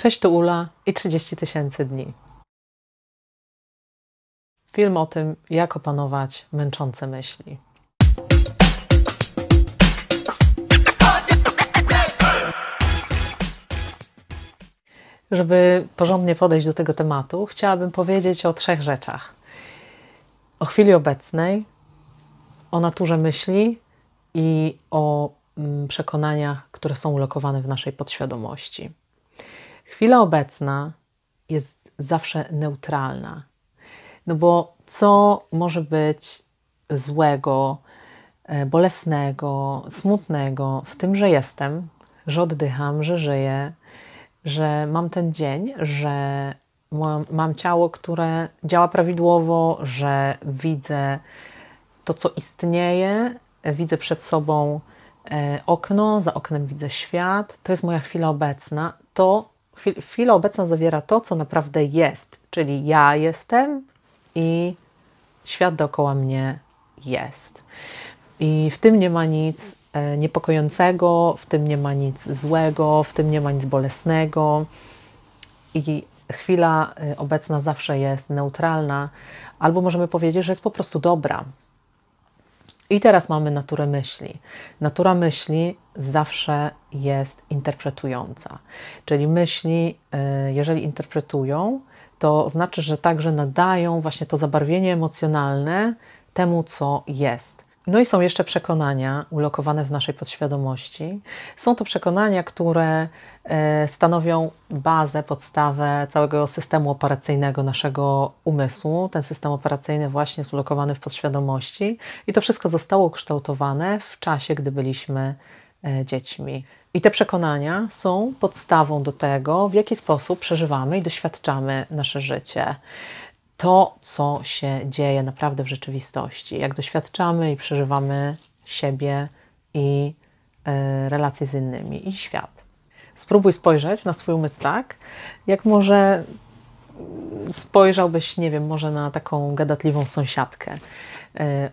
Cześć, tu Ula i 30 tysięcy dni. Film o tym, jak opanować męczące myśli. Żeby porządnie podejść do tego tematu, chciałabym powiedzieć o trzech rzeczach: o chwili obecnej, o naturze myśli i o mm, przekonaniach, które są ulokowane w naszej podświadomości. Chwila obecna jest zawsze neutralna, no bo co może być złego, e, bolesnego, smutnego w tym, że jestem, że oddycham, że żyję, że mam ten dzień, że mam ciało, które działa prawidłowo, że widzę to, co istnieje, widzę przed sobą e, okno, za oknem widzę świat, to jest moja chwila obecna. To chwila obecna zawiera to, co naprawdę jest, czyli ja jestem i świat dookoła mnie jest. I w tym nie ma nic e, niepokojącego, w tym nie ma nic złego, w tym nie ma nic bolesnego. I chwila e, obecna zawsze jest neutralna, albo możemy powiedzieć, że jest po prostu dobra. I teraz mamy naturę myśli. Natura myśli zawsze jest interpretująca. Czyli myśli, y, jeżeli interpretują, to znaczy, że także nadają właśnie to zabarwienie emocjonalne temu, co jest. No i są jeszcze przekonania ulokowane w naszej podświadomości. Są to przekonania, które e, stanowią bazę, podstawę całego systemu operacyjnego naszego umysłu. Ten system operacyjny właśnie jest ulokowany w podświadomości i to wszystko zostało ukształtowane w czasie, gdy byliśmy e, dziećmi. I te przekonania są podstawą do tego, w jaki sposób przeżywamy i doświadczamy nasze życie to, co się dzieje naprawdę w rzeczywistości, jak doświadczamy i przeżywamy siebie i y, relacje z innymi i świat. Spróbuj spojrzeć na swój umysł tak, jak może spojrzałbyś, nie wiem, może na taką gadatliwą sąsiadkę. Y,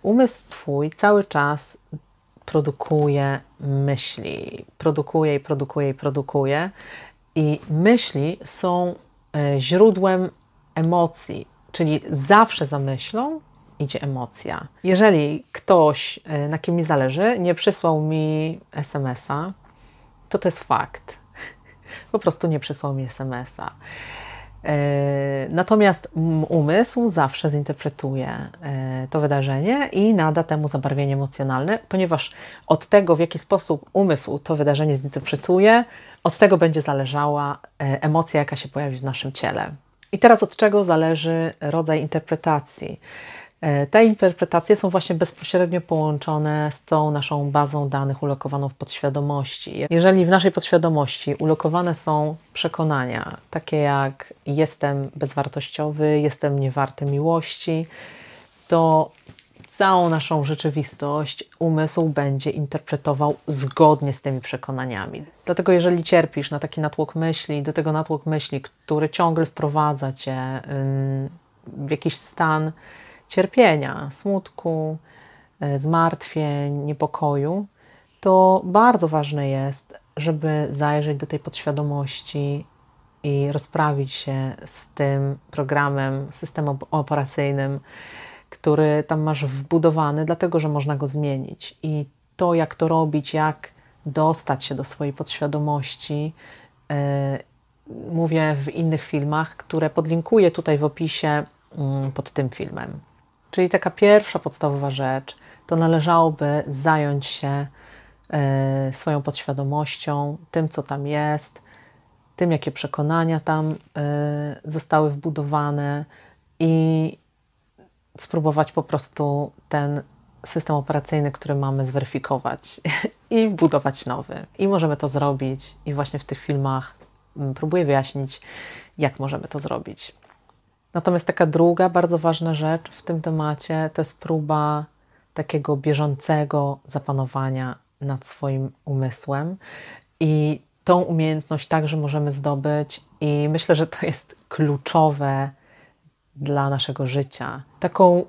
umysł Twój cały czas produkuje myśli, produkuje i produkuje i produkuje, i myśli są e, źródłem emocji, Czyli zawsze za myślą idzie emocja. Jeżeli ktoś, e, na kim mi zależy, nie przysłał mi SMS-a, to to jest fakt. Po prostu nie przysłał mi SMS-a. E, natomiast umysł zawsze zinterpretuje e, to wydarzenie i nada temu zabarwienie emocjonalne, ponieważ od tego, w jaki sposób umysł to wydarzenie zinterpretuje, od tego będzie zależała emocja, jaka się pojawi w naszym ciele. I teraz od czego zależy rodzaj interpretacji? E, te interpretacje są właśnie bezpośrednio połączone z tą naszą bazą danych ulokowaną w podświadomości. Jeżeli w naszej podświadomości ulokowane są przekonania, takie jak jestem bezwartościowy, jestem niewarty miłości, to całą naszą rzeczywistość umysł będzie interpretował zgodnie z tymi przekonaniami. Dlatego, jeżeli cierpisz na taki natłok myśli, do tego natłok myśli, który ciągle wprowadza cię w jakiś stan cierpienia, smutku, y, zmartwień, niepokoju, to bardzo ważne jest, żeby zajrzeć do tej podświadomości i rozprawić się z tym programem, systemem operacyjnym, który tam masz wbudowany, dlatego że można go zmienić. I to, jak to robić, jak dostać się do swojej podświadomości, yy, mówię w innych filmach, które podlinkuję tutaj w opisie yy, pod tym filmem. Czyli taka pierwsza podstawowa rzecz to należałoby zająć się yy, swoją podświadomością, tym, co tam jest, tym, jakie przekonania tam zostały wbudowane i spróbować po prostu ten system operacyjny, który mamy, zweryfikować i wbudować nowy. I możemy to zrobić, i właśnie w tych filmach mm, próbuję wyjaśnić, jak możemy to zrobić. Natomiast taka druga bardzo ważna rzecz w tym temacie to jest próba takiego bieżącego zapanowania nad swoim umysłem. I tą umiejętność także możemy zdobyć, i myślę, że to jest kluczowe dla naszego życia. Taką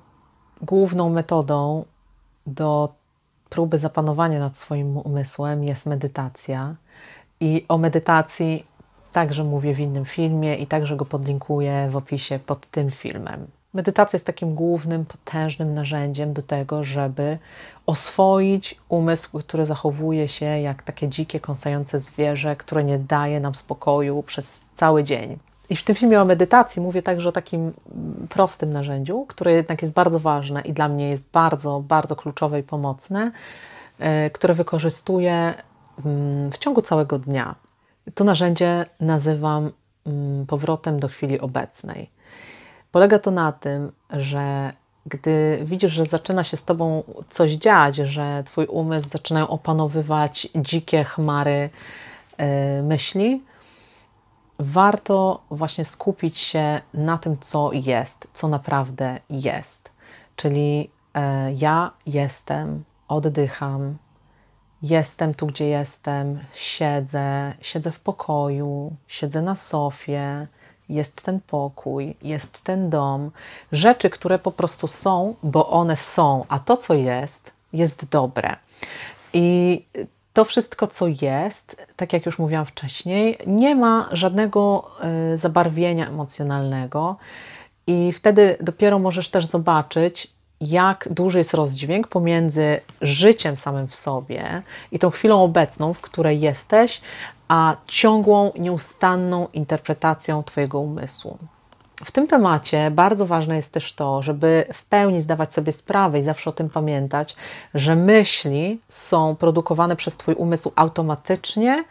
główną metodą do próby zapanowania nad swoim umysłem jest medytacja. I o medytacji także mówię w innym filmie i także go podlinkuję w opisie pod tym filmem. Medytacja jest takim głównym, potężnym narzędziem do tego, żeby oswoić umysł, który zachowuje się jak takie dzikie, kąsające zwierzę, które nie daje nam spokoju przez cały dzień. I w tym filmie o medytacji mówię także o takim prostym narzędziu, które jednak jest bardzo ważne i dla mnie jest bardzo, bardzo kluczowe i pomocne, e, które wykorzystuję mm, w ciągu całego dnia. To narzędzie nazywam mm, powrotem do chwili obecnej. Polega to na tym, że gdy widzisz, że zaczyna się z tobą coś dziać, że twój umysł zaczynają opanowywać dzikie chmary yy, myśli, warto właśnie skupić się na tym, co jest, co naprawdę jest. Czyli yy, ja jestem, oddycham, jestem tu, gdzie jestem, siedzę, siedzę w pokoju, siedzę na sofie, jest ten pokój, jest ten dom, rzeczy, które po prostu są, bo one są, a to, co jest, jest dobre. I to wszystko, co jest, tak jak już mówiłam wcześniej, nie ma żadnego y, zabarwienia emocjonalnego, i wtedy dopiero możesz też zobaczyć, jak duży jest rozdźwięk pomiędzy życiem samym w sobie i tą chwilą obecną, w której jesteś, a ciągłą, nieustanną interpretacją Twojego umysłu. W tym temacie bardzo ważne jest też to, żeby w pełni zdawać sobie sprawę i zawsze o tym pamiętać, że myśli są produkowane przez Twój umysł automatycznie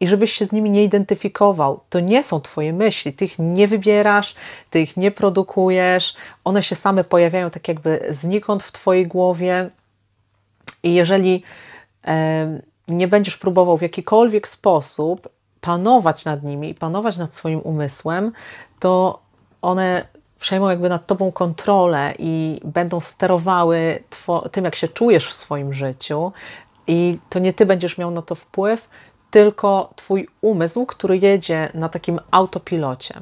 i żebyś się z nimi nie identyfikował. To nie są Twoje myśli, Ty ich nie wybierasz, Ty ich nie produkujesz, one się same pojawiają tak jakby znikąd w Twojej głowie. I jeżeli nie będziesz próbował w jakikolwiek sposób panować nad nimi i panować nad swoim umysłem, to one przejmą jakby nad tobą kontrolę i będą sterowały tym, jak się czujesz w swoim życiu. I to nie ty będziesz miał na to wpływ, tylko twój umysł, który jedzie na takim autopilocie.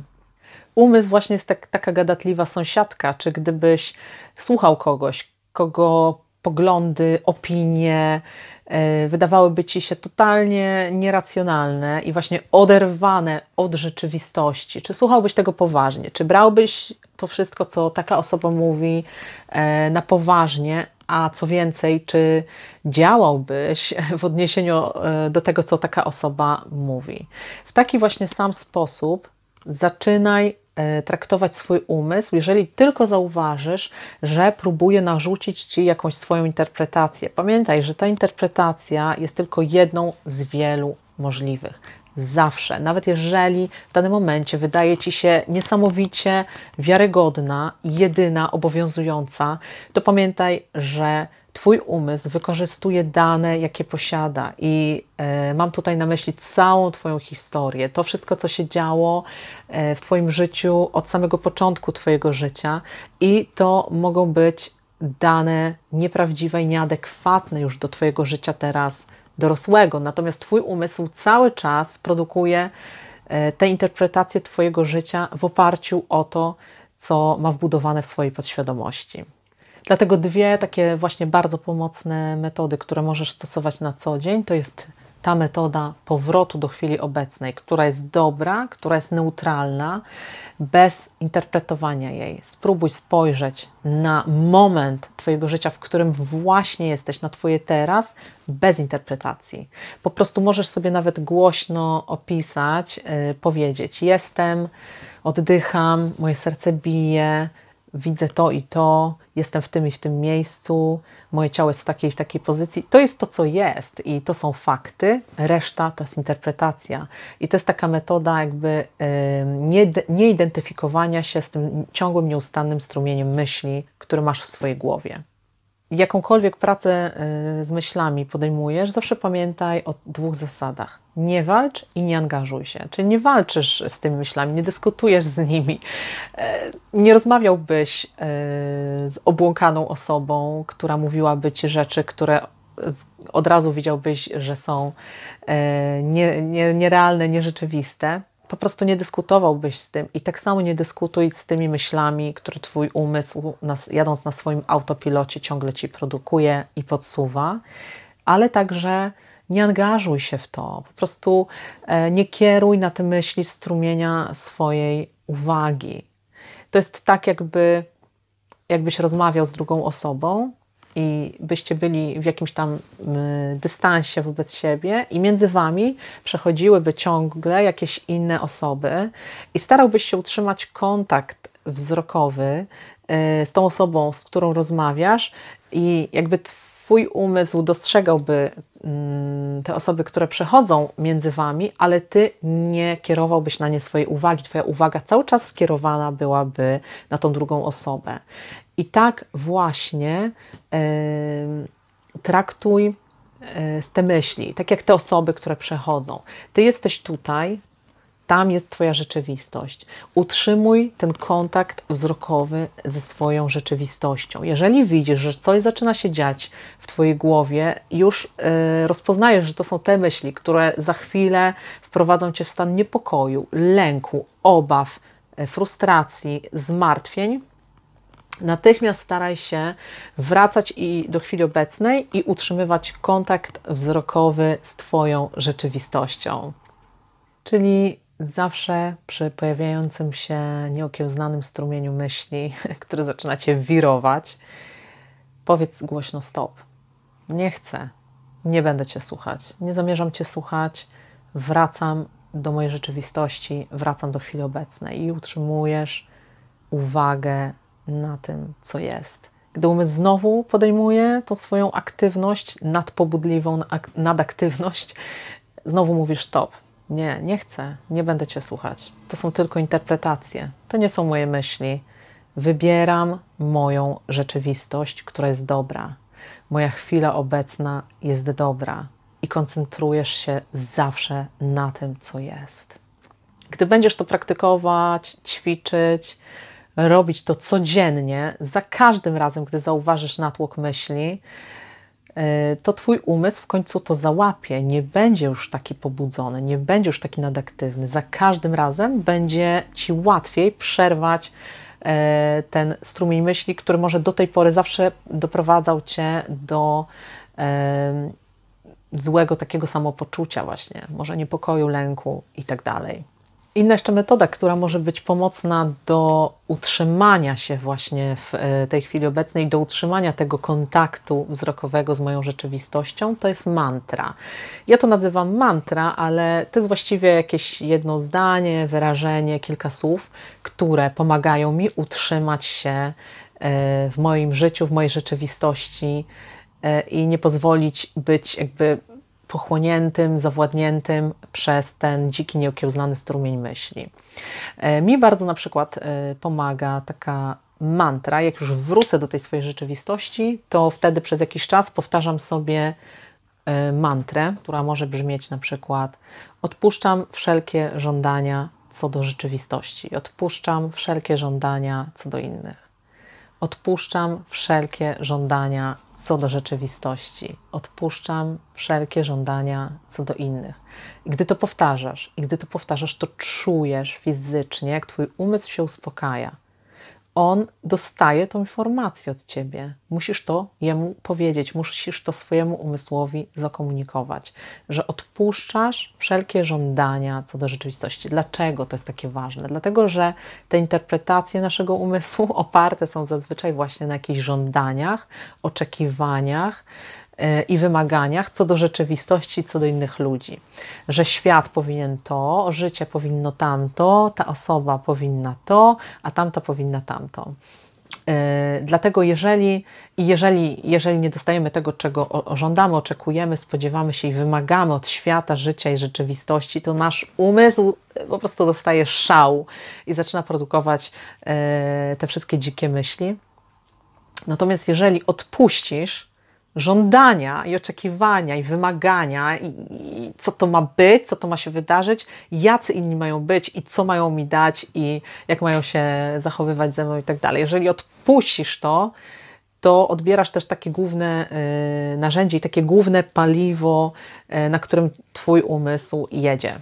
Umysł właśnie jest tak, taka gadatliwa sąsiadka, czy gdybyś słuchał kogoś, kogo poglądy, opinie, E, wydawałyby ci się totalnie nieracjonalne i właśnie oderwane od rzeczywistości. Czy słuchałbyś tego poważnie? Czy brałbyś to wszystko, co taka osoba mówi, e, na poważnie? A co więcej, czy działałbyś w odniesieniu e, do tego, co taka osoba mówi? W taki właśnie sam sposób zaczynaj traktować swój umysł, jeżeli tylko zauważysz, że próbuje narzucić ci jakąś swoją interpretację. Pamiętaj, że ta interpretacja jest tylko jedną z wielu możliwych. Zawsze, nawet jeżeli w danym momencie wydaje ci się niesamowicie wiarygodna, jedyna, obowiązująca, to pamiętaj, że Twój umysł wykorzystuje dane, jakie posiada, i e, mam tutaj na myśli całą Twoją historię, to wszystko, co się działo e, w Twoim życiu od samego początku Twojego życia, i to mogą być dane nieprawdziwe i nieadekwatne już do Twojego życia teraz dorosłego. Natomiast Twój umysł cały czas produkuje e, te interpretacje Twojego życia w oparciu o to, co ma wbudowane w swojej podświadomości. Dlatego dwie takie właśnie bardzo pomocne metody, które możesz stosować na co dzień, to jest ta metoda powrotu do chwili obecnej, która jest dobra, która jest neutralna, bez interpretowania jej. Spróbuj spojrzeć na moment Twojego życia, w którym właśnie jesteś, na Twoje teraz, bez interpretacji. Po prostu możesz sobie nawet głośno opisać, yy, powiedzieć: Jestem, oddycham, moje serce bije widzę to i to, jestem w tym i w tym miejscu, moje ciało jest w takiej i w takiej pozycji. To jest to, co jest i to są fakty, reszta to jest interpretacja. I to jest taka metoda jakby nie, nie identyfikowania się z tym ciągłym, nieustannym strumieniem myśli, który masz w swojej głowie jakąkolwiek pracę y, z myślami podejmujesz, zawsze pamiętaj o dwóch zasadach. Nie walcz i nie angażuj się. Czyli nie walczysz z tymi myślami, nie dyskutujesz z nimi. E, nie rozmawiałbyś e, z obłąkaną osobą, która mówiłaby ci rzeczy, które od razu widziałbyś, że są nie, nie, nierealne, nierzeczywiste po prostu nie dyskutowałbyś z tym i tak samo nie dyskutuj z tymi myślami, które twój umysł, jadąc na swoim autopilocie, ciągle ci produkuje i podsuwa, ale także nie angażuj się w to. Po prostu e, nie kieruj na te myśli strumienia swojej uwagi. To jest tak, jakby jakbyś rozmawiał z drugą osobą i byście byli w jakimś tam dystansie wobec siebie, i między wami przechodziłyby ciągle jakieś inne osoby, i starałbyś się utrzymać kontakt wzrokowy y, z tą osobą, z którą rozmawiasz, i jakby Twój umysł dostrzegałby mm, te osoby, które przechodzą między Wami, ale Ty nie kierowałbyś na nie swojej uwagi. Twoja uwaga cały czas skierowana byłaby na tą drugą osobę. I tak właśnie traktuj e, te myśli, tak jak te osoby, które przechodzą. Ty jesteś tutaj, tam jest Twoja rzeczywistość. Utrzymuj ten kontakt wzrokowy ze swoją rzeczywistością. Jeżeli widzisz, że coś zaczyna się dziać w Twojej głowie, już y, rozpoznajesz, że to są te myśli, które za chwilę wprowadzą Cię w stan niepokoju, lęku, obaw, y, frustracji, zmartwień, Natychmiast staraj się wracać i do chwili obecnej i utrzymywać kontakt wzrokowy z Twoją rzeczywistością. Czyli zawsze przy pojawiającym się nieokiełznanym strumieniu myśli, który zaczyna cię wirować, powiedz głośno stop. Nie chcę, nie będę cię słuchać, nie zamierzam cię słuchać, wracam do mojej rzeczywistości, wracam do chwili obecnej i utrzymujesz uwagę na tym, co jest. Gdy umysł znowu podejmuje tą swoją aktywność, nadpobudliwą nadaktywność, znowu mówisz stop nie, nie chcę, nie będę Cię słuchać. To są tylko interpretacje, to nie są moje myśli. Wybieram moją rzeczywistość, która jest dobra. Moja chwila obecna jest dobra i koncentrujesz się zawsze na tym, co jest. Gdy będziesz to praktykować, ćwiczyć, robić to codziennie, za każdym razem, gdy zauważysz natłok myśli, to Twój umysł w końcu to załapie, nie będzie już taki pobudzony, nie będzie już taki nadaktywny. Za każdym razem będzie Ci łatwiej przerwać e, ten strumień myśli, który może do tej pory zawsze doprowadzał Cię do e, złego takiego samopoczucia właśnie, może niepokoju, lęku i tak dalej. Inna jeszcze metoda, która może być pomocna do utrzymania się właśnie w e, tej chwili obecnej, do utrzymania tego kontaktu wzrokowego z moją rzeczywistością, to jest mantra. Ja to nazywam mantra, ale to jest właściwie jakieś jedno zdanie, wyrażenie, kilka słów, które pomagają mi utrzymać się e, w moim życiu, w mojej rzeczywistości e, i nie pozwolić być jakby pochłoniętym, zawładniętym przez ten dziki, nieokiełznany strumień myśli. E, mi bardzo na przykład e, pomaga taka mantra, jak już wrócę do tej swojej rzeczywistości, to wtedy przez jakiś czas powtarzam sobie e, mantrę, która może brzmieć na przykład odpuszczam wszelkie żądania co do rzeczywistości, odpuszczam wszelkie żądania co do innych. Odpuszczam wszelkie żądania co do rzeczywistości. Odpuszczam wszelkie żądania co do innych. I gdy to powtarzasz, i gdy to powtarzasz, to czujesz fizycznie, jak twój umysł się uspokaja on dostaje tą informację od ciebie. Musisz to jemu powiedzieć, musisz to swojemu umysłowi zakomunikować, że odpuszczasz wszelkie żądania co do rzeczywistości. Dlaczego to jest takie ważne? Dlatego, że te interpretacje naszego umysłu oparte są zazwyczaj właśnie na jakichś żądaniach, oczekiwaniach, i wymaganiach co do rzeczywistości, co do innych ludzi. Że świat powinien to, życie powinno tamto, ta osoba powinna to, a tamta powinna tamto. Yy, dlatego jeżeli, jeżeli, jeżeli nie dostajemy tego, czego żądamy, oczekujemy, spodziewamy się i wymagamy od świata, życia i rzeczywistości, to nasz umysł po prostu dostaje szał i zaczyna produkować te wszystkie dzikie myśli. Natomiast jeżeli odpuścisz, żądania i oczekiwania i wymagania i, i, co to ma być, co to ma się wydarzyć, jacy inni mają być i co mają mi dać i jak mają się zachowywać ze mną i tak dalej. Jeżeli odpuścisz to, to odbierasz też takie główne y, narzędzie i takie główne paliwo, y, na którym Twój umysł jedzie.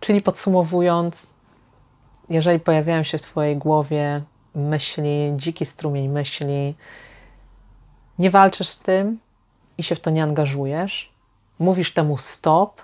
Czyli podsumowując, jeżeli pojawiają się w Twojej głowie myśli, dziki strumień myśli, nie walczysz z tym, i się w to nie angażujesz, mówisz temu stop,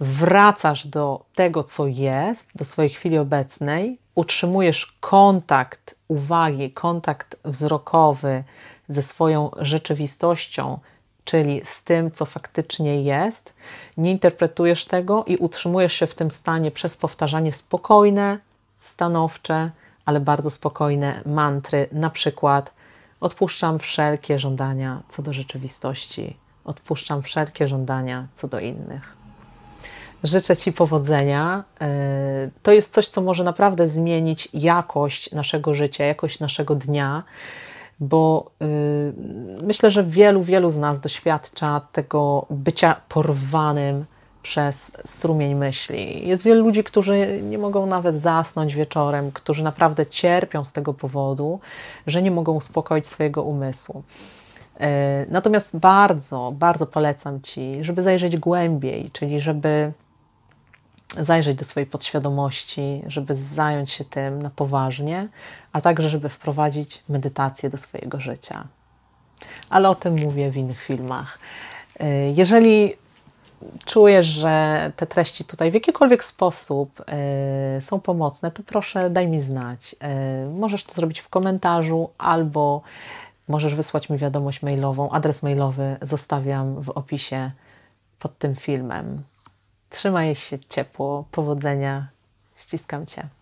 wracasz do tego, co jest, do swojej chwili obecnej, utrzymujesz kontakt uwagi, kontakt wzrokowy ze swoją rzeczywistością, czyli z tym, co faktycznie jest, nie interpretujesz tego i utrzymujesz się w tym stanie przez powtarzanie spokojne, stanowcze, ale bardzo spokojne mantry, na przykład odpuszczam wszelkie żądania co do rzeczywistości, odpuszczam wszelkie żądania co do innych. Życzę Ci powodzenia. Y, to jest coś, co może naprawdę zmienić jakość naszego życia, jakość naszego dnia, bo y, myślę, że wielu, wielu z nas doświadcza tego bycia porwanym przez strumień myśli. Jest wielu ludzi, którzy nie mogą nawet zasnąć wieczorem, którzy naprawdę cierpią z tego powodu, że nie mogą uspokoić swojego umysłu. Y, natomiast bardzo, bardzo polecam Ci, żeby zajrzeć głębiej, czyli żeby zajrzeć do swojej podświadomości, żeby zająć się tym na poważnie, a także, żeby wprowadzić medytację do swojego życia. Ale o tym mówię w innych filmach. Y, jeżeli czujesz, że te treści tutaj w jakikolwiek sposób y, są pomocne, to proszę daj mi znać. Y, możesz to zrobić w komentarzu albo możesz wysłać mi wiadomość mailową. Adres mailowy zostawiam w opisie pod tym filmem. Trzymaj się ciepło, powodzenia, ściskam Cię.